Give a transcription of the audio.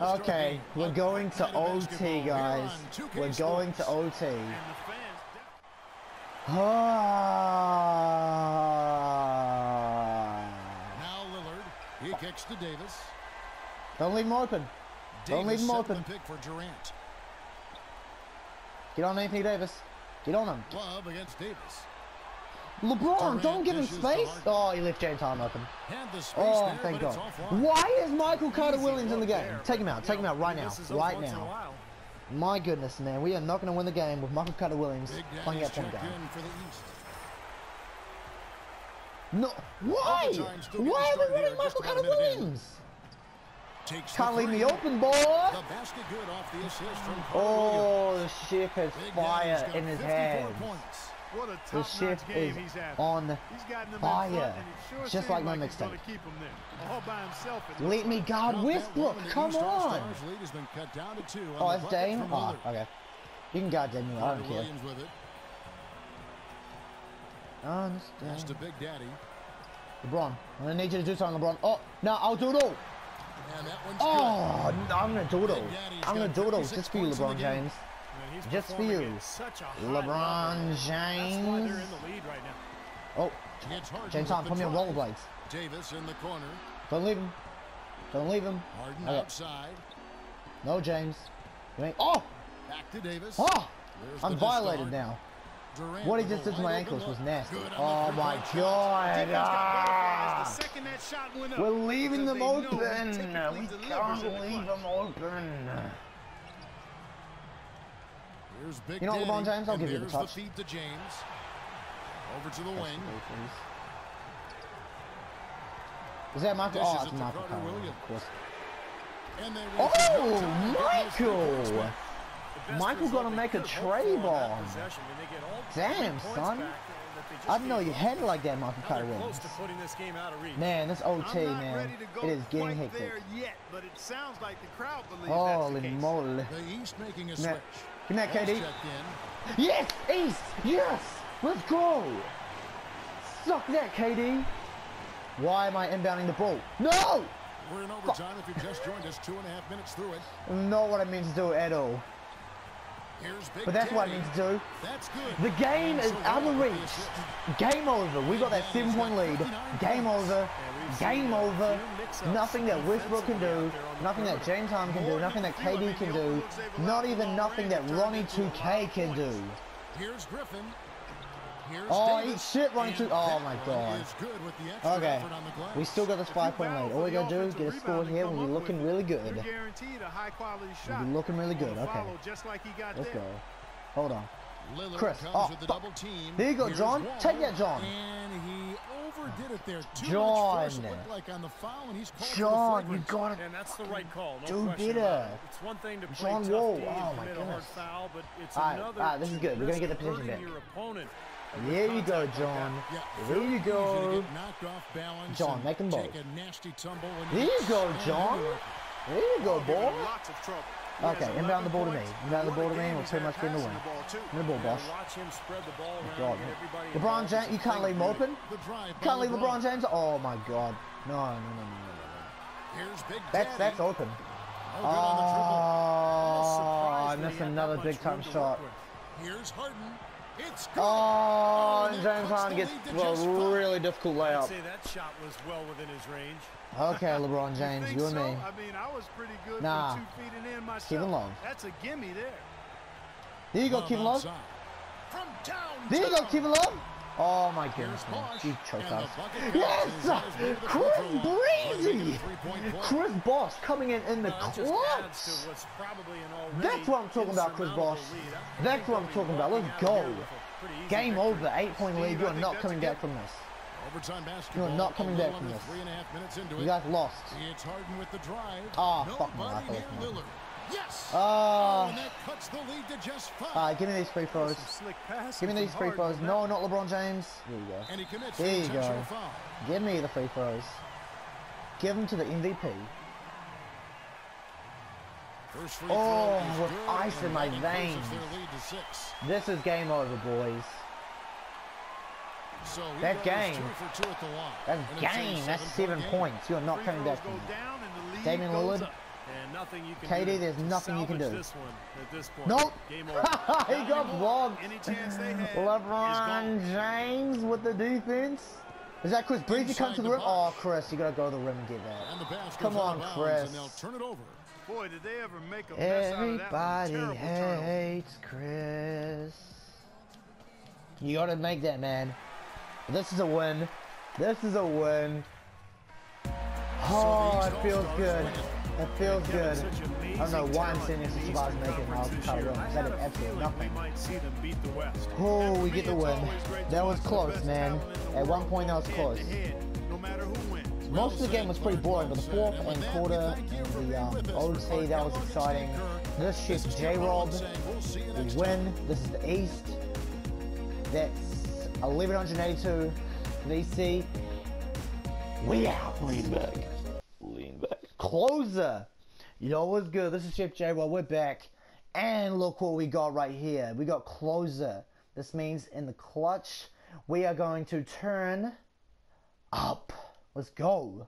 Okay, we're going to OT, guys. We're going to OT. And the fans. Ah. Now Lillard. He kicks to Davis. Don't leave him open. Don't leave him open. pick for Durant. Get on Anthony Davis. Get on him. Love against Davis. LeBron, don't give him space. Oh, he left James Harden open. Oh, thank God. Why is Michael Carter-Williams in the game? Take him out. Take him out right now. Right once in a now. My goodness, man. We are not going to win the game with Michael Carter Williams Big playing Daddy's at point guard. No. Why? Overtime still getting Why are we running Michael Carter-Williams? Can't leave me open, boy. The basket good off the assist from Oh, the ship has fire in his 54 hands. Points. What a The top-notch ship game is on fire. in front, and sure Just like my gonna mixtape. keep them there, all by himself. Let me like. guard Count Westbrook. Come on. Lead has been cut down to two Oh, that's Dame? Oh, okay. You can guard Dame. I don't care. Williams with it. I Pass to understand. Big Daddy. LeBron, I'm going to need you to do something, LeBron. Oh, no, I'll do it all. And that one's Oh, no, I'm going to do it all. I'm gonna do it all just for you, LeBron. James. And Just for you. such a LeBron level. That's why James. they're in the lead right. Oh, good. Gets Harden James Harden, put me on rollerblades. Davis in the corner. Don't leave him. Don't leave him. Harden Okay. outside. No, James. You ain't- Oh, Back to Davis. oh, There's I'm violated now. Durant What he just did to my ankles was nasty. Good on the Oh my god. Defense got butterflies Ah. the second that shot went up We're leaving them they know he open. We can't leave them open. Here's Big You know LeBron James? I'll give you the touch. feed to James. Over to the wing. Is that Michael? Oh, it's Michael Carter Carter, Williams. of course. Oh, wasted no time getting those three points Michael! back. Michael gonna make a tray for on that ball. possession when they get all Damn, son. back, that they just I didn't know you had it like that, Michael Carter Williams. close to putting this game out of reach. Man, this OT, man. ready to go It is getting hectic. there yet, but it sounds like the crowd believes Holy that's the moly. The East making a switch. Give me that, KD. Yes, East, yes, let's go. Suck that, KD. Why am I inbounding the ball? No, We're in overtime. If you've just joined us, two and a half minutes through it. not what I mean to do at all. But that's what I need to do. The game is out of reach. Game over. We got that seven point lead. Game over. Game over. Nothing that Westbrook can do. Nothing that James Harden can do. Nothing that KD can do. Not even nothing that Ronnie 2K can do. Here's Griffin. Here's Oh, Davis. shit, Ronnie And two- oh that my God. good with the extra Okay. on the. We still got this five point lead. All we gotta do is get a score here. We'll be looking really You're good. guaranteed a high quality We'll shot. be looking really good. Okay. Just like he got Let's there. go. Hold on. Lillard Chris, comes oh, with the double team. There you go, John. Wall, Take that, John. And he overdid it there. Too John. much force like on the foul, and he's called for the John, you got it. And that's the right call. No Do better. it. It's one thing to play John tough Wall. Oh, my commit a hard goodness. foul, but it's All right, another all right, this is good. We're gonna get the position back. Your opponent. There you go, John. There you go. get knocked off balance John, make 'em both. Take a nasty tumble. when There you go, John. There you go. Boy. him Lots of trouble. He has Okay, inbound the ball to me. Inbound the ball to me, and we'll pretty much get in the win. In the ball, boss. Watch him spread the ball around God, and get man. everybody LeBron. James, you can't leave him open. Can't leave LeBron James. Oh my God. No, no, no, no, no, no. That's that's open. Oh, good on the I oh, Surprised that he missed another big time shot. work with. dribble. Here's Harden. It's good. Oh, and and James cuts Harden gets lead to well, really difficult layup. I'd layup. say that shot was well within his range. Okay, LeBron James, think you and so? me. I mean, I was pretty good Nah. from two feet and in myself. Kevin Love. That's a gimme there. There you go, Love Kevin Love. outside. From downtown. There you go, Kevin Love. Oh my goodness, man. You choked us. the bucket comes Yes! as he has made the Chris. Breezy! Making a three-point play. Chris Bosh coming in in the clutch. adds to what's probably an already That's what I'm talking about, Chris Bosh. That's what I'm talking about. Let's walking out of go. here with a pretty easy Game over. Eight point lead. You're not coming back from this. Overtime basketball. not coming back from this. Three and a half minutes into You it. guys lost. It's Harden with the drive. Ah, Nobody fuck my life, near I lost Lillard. Yes. Ah. Oh, and that cuts the lead to just five. All right, give me these free throws. Some slick passing Give me these free throws. No, not LeBron James. There you go. and he There you go. foul. Give me the free throws. Give them to the MVP. Oh, with ice in my veins. their lead to six. This is game over, boys. So That game. two two at the line. That's And it's a game. That's seven game. points. You are not coming back from that. down and the Damian Lillard, up. And nothing you can KD, do to there's nothing you can do. This one at this point. Nope. Game over. he Not got anymore. blocked. Any chance they had LeBron. James with the defense. Is that Chris Breezy come to the rim? Oh, Chris, you gotta go to the rim and get that. And the pass Come goes out on, of Chris. And they'll turn it over. Boy, did they ever make a mess out of that one. Everybody Terrible turnover. hates Chris. You gotta make that, man. This is a win. This is a win. Oh, it feels good. It feels good. I don't know why I'm saying this is about to make it now. Kind of wrong. I said it absolutely nothing. We might see them beat the West. Oh, we get the win. That was close, man. At one point, that was close. No matter who wins. Most of the game was pretty boring, but the fourth and quarter and the um, OT, that was exciting. This shit's J-Rob. We win. This is the East. That's 1182 VC. We out. Back. Closer. Yo, what's good? This is Chef J. Well, we're back. And look what we got right here. We got closer. This means in the clutch, we are going to turn up. Let's go.